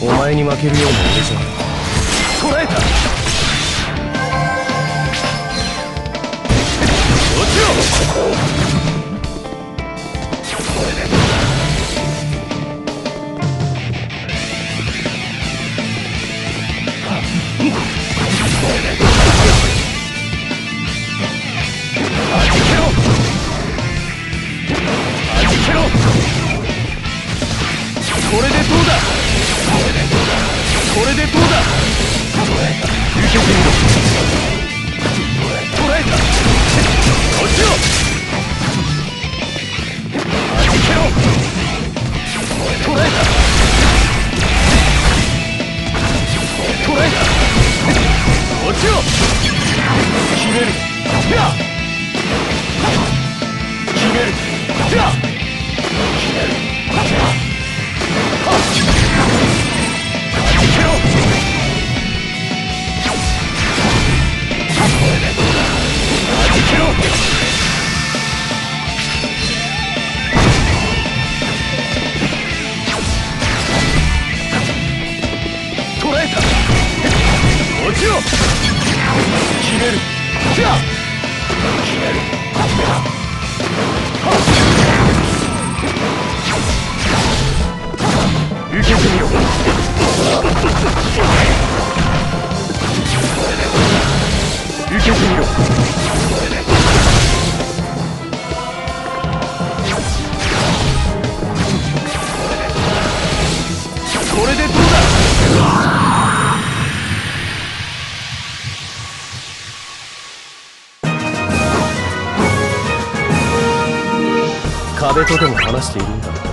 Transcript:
お前に負けるような俺じゃ捉えたこれでどうだ？受けてみろえた。落ちろ弾けろえた。えた。落ちろ決める。や決める。や決める決める。や決める。受けてみろ受けてみろこれでどうだ壁とでも話しているんだ。